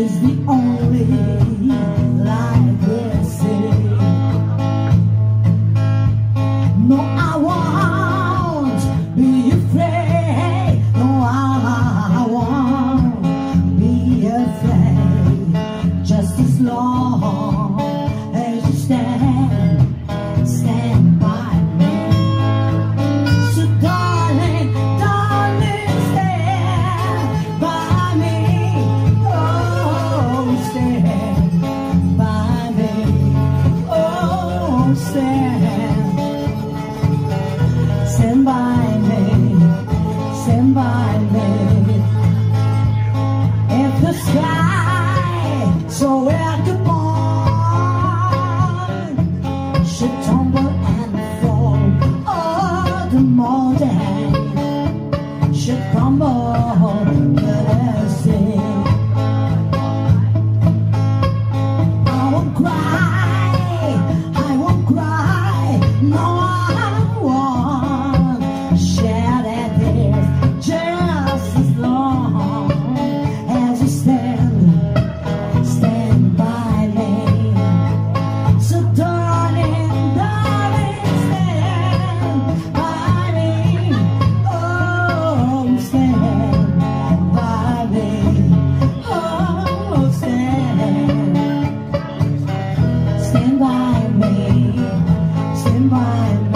is the only life they say. No, I won't be afraid. No, I won't be afraid. Just as long. sand. Stand by me, stand by me. If the sky so well goodbye should tumble and fall, oh, the mountain should crumble. Let us see. mind